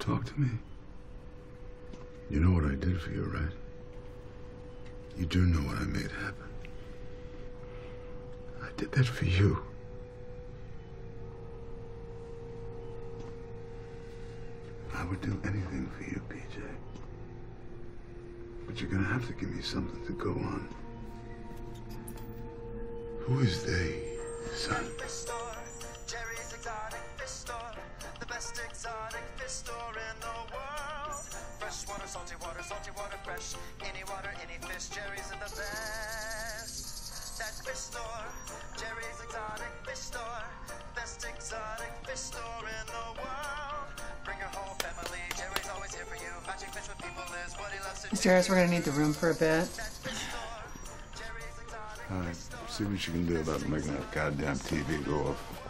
talk to me? You know what I did for you, right? You do know what I made happen. I did that for you. I would do anything for you, PJ. But you're gonna have to give me something to go on. Who is they, son? Fish store, Jerry's exotic fish store, the best exotic fish store salty water, salty water, fresh. Any water, any fish, Jerry's are the best. That fish store, Jerry's exotic fish store, best exotic fish store in the world. Bring your whole family, Jerry's always here for you. Matching fish with people is what he loves to do. Mr. Harris, we're gonna need the room for a bit. All right, see what you can do about making that goddamn TV go off.